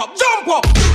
up, jump up.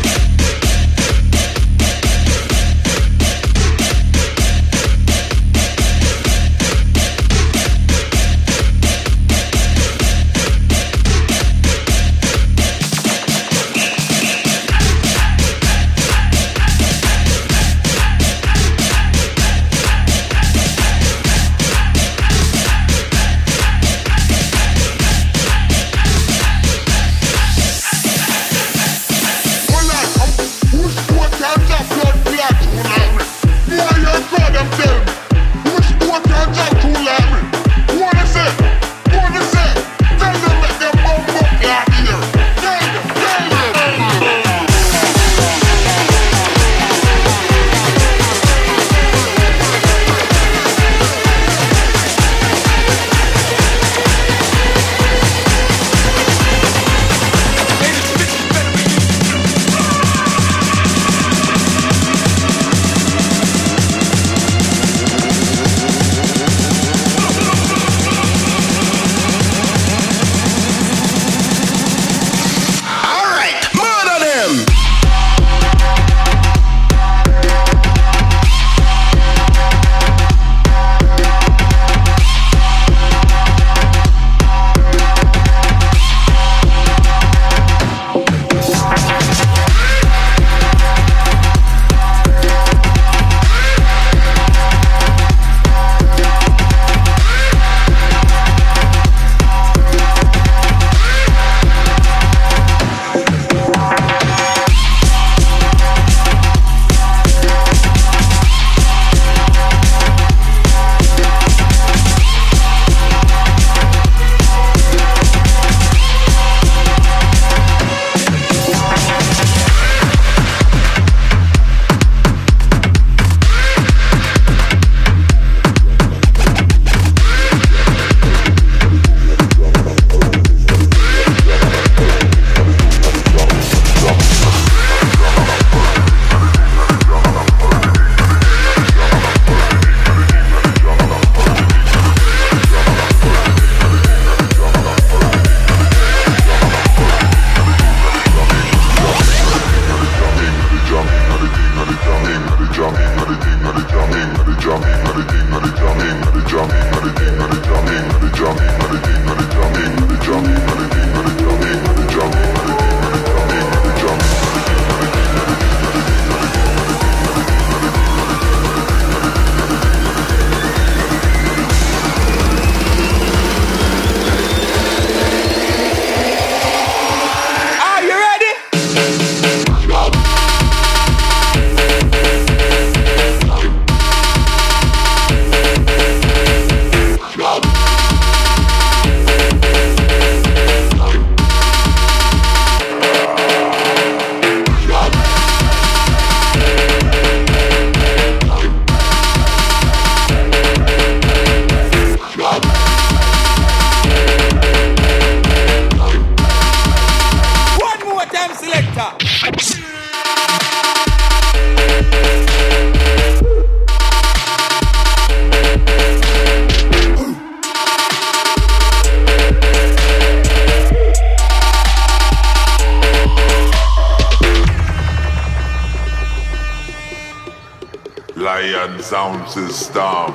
Lion Sound System.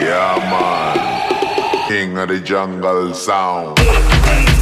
Yeah, man. King of the Jungle Sound.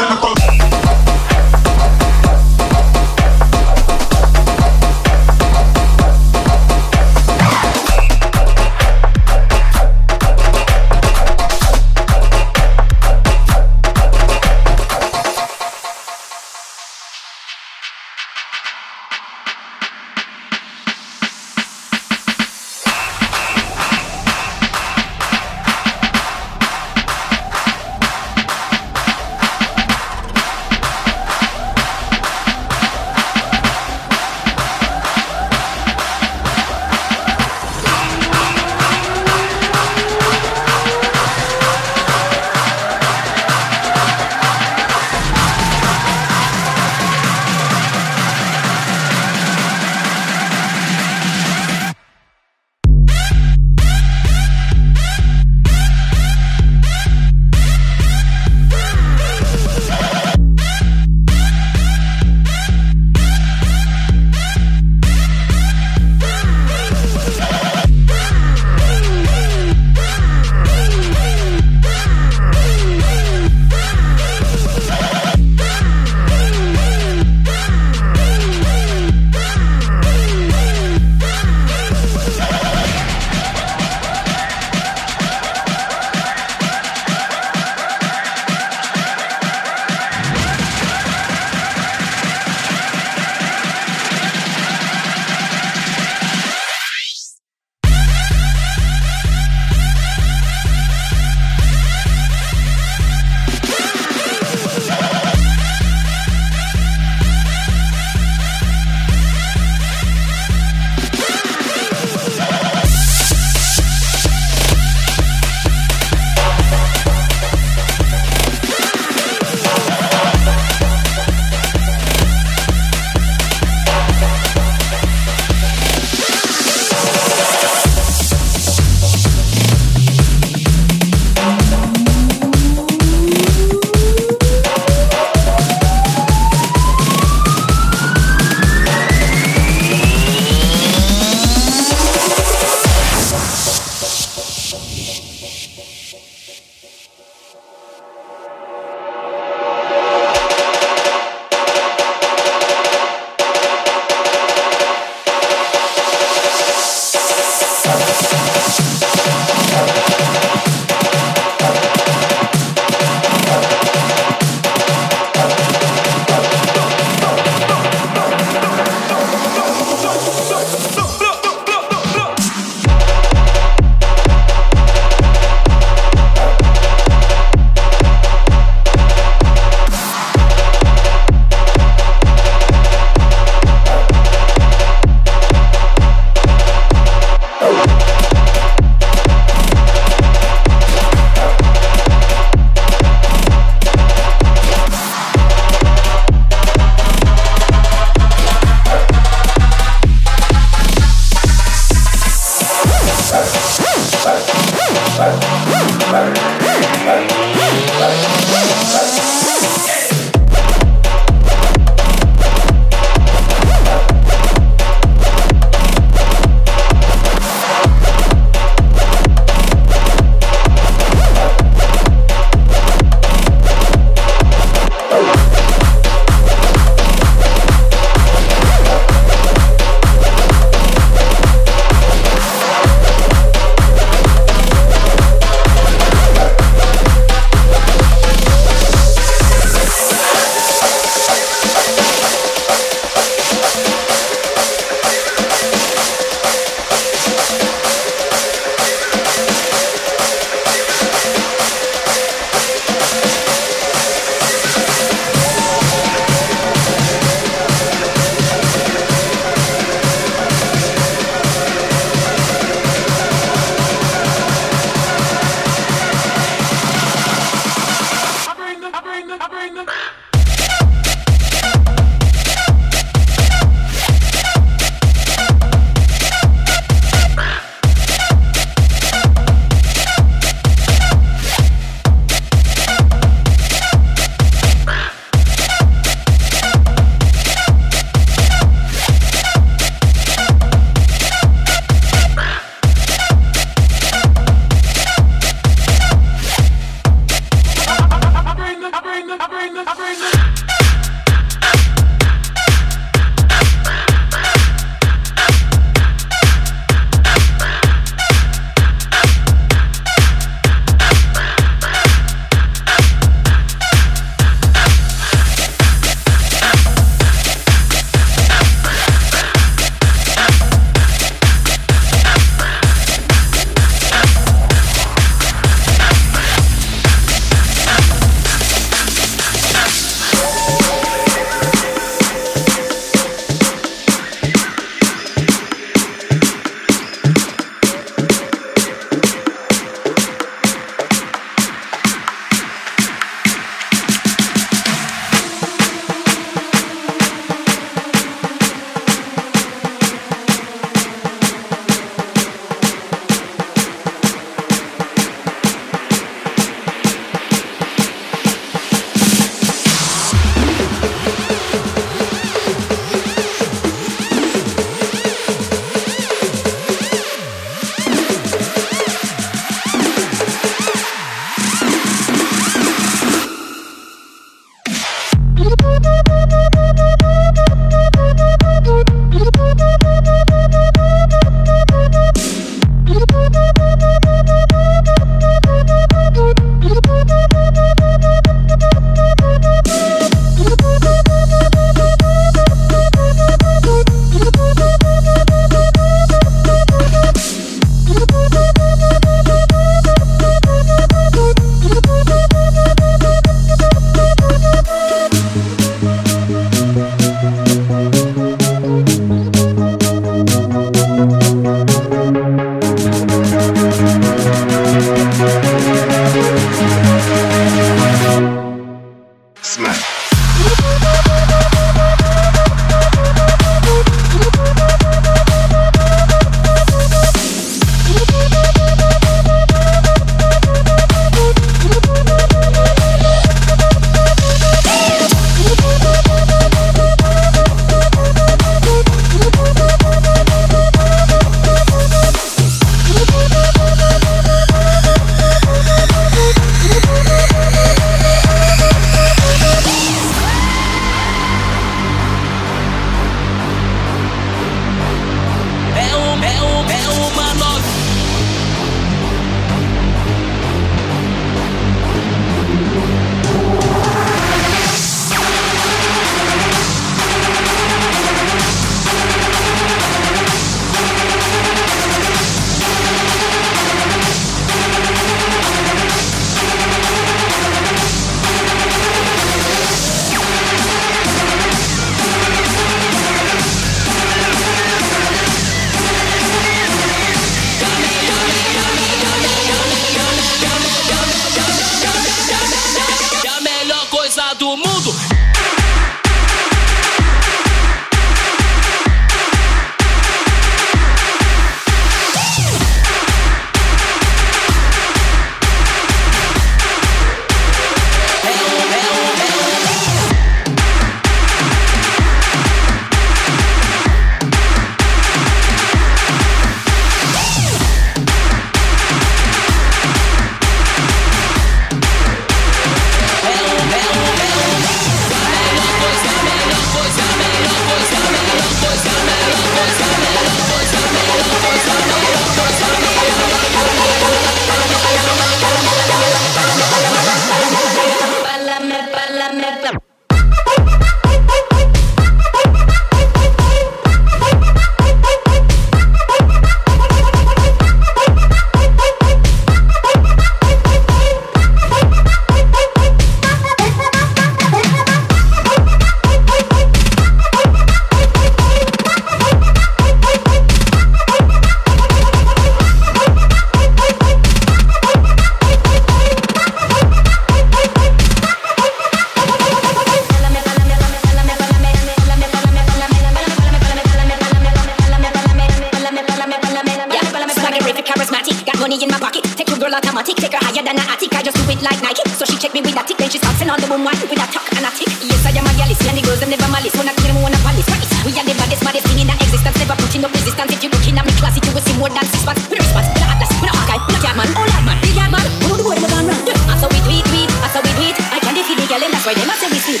Girl automatic, take her higher than a attic. I just do it like Nike. So she check me with a tick, then she's bouncing on the boom one with a talk and a tick. Yes, I am a galley, and the girls them never malice. Wanna kill them, wanna palace, right? We are the baddest, maddest thing in the existence. Never putting up resistance. If you looking at me classy, you will see more than six packs. With a response, with a atlas, with a hawkeye, with a cat man, all that man, big man. Who do the boy, the gun run? I saw it, weed, weed. I saw it, weed. I can't defeat the girl, and that's why they must say we sleep.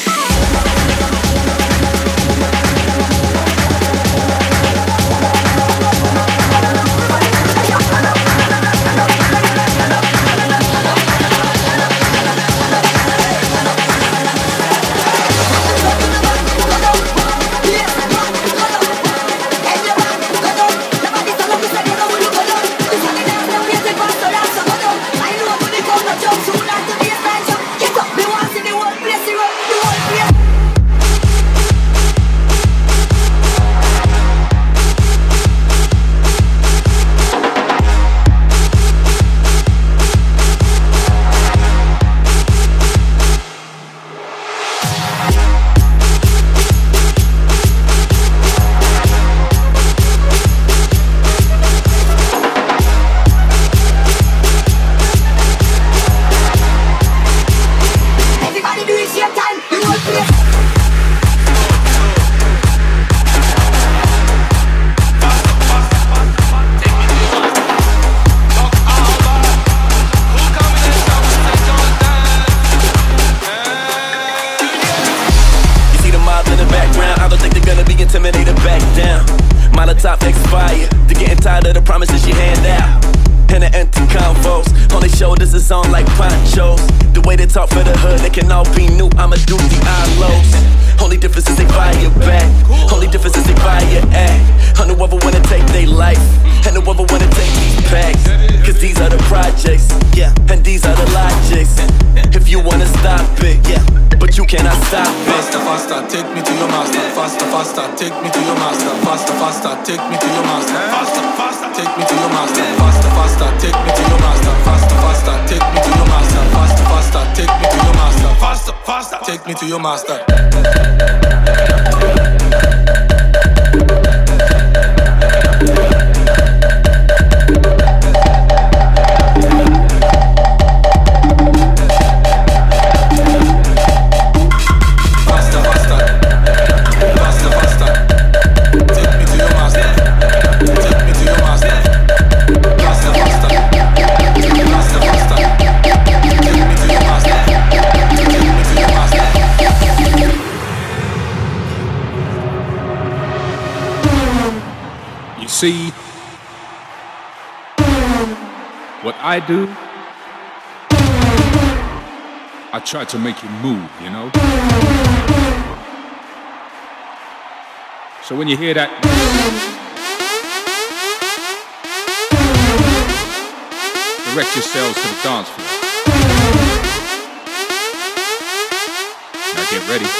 Like ponchos. The way they talk for the hood, they can all be new. I'ma do the lows. Only difference is they fire back. Only difference is they fire act. I know ever wanna take their life. And no ever wanna take these packs. Cause these are the projects, yeah. And these are the logics. If you wanna stop it, yeah. But you cannot stop it. Faster, faster, take me to your master. Faster, faster, take me to your master. Faster, faster, take me to your master. Faster, faster, take me to your master. Faster, faster, take me to your master. Faster, faster, take me to your master. Faster, faster, take me to your master. Faster, faster, take me to your master. See, what I do, I try to make you move, you know? So when you hear that, direct yourselves to the dance floor. Now get ready.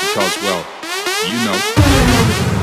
Because, well, you know.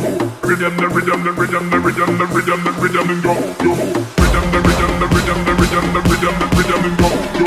Rhythm the rhythm the rhythm the rhythm the rhythm the rhythm and go. Rhythm the rhythm the rhythm the rhythm the rhythm the rhythm and go.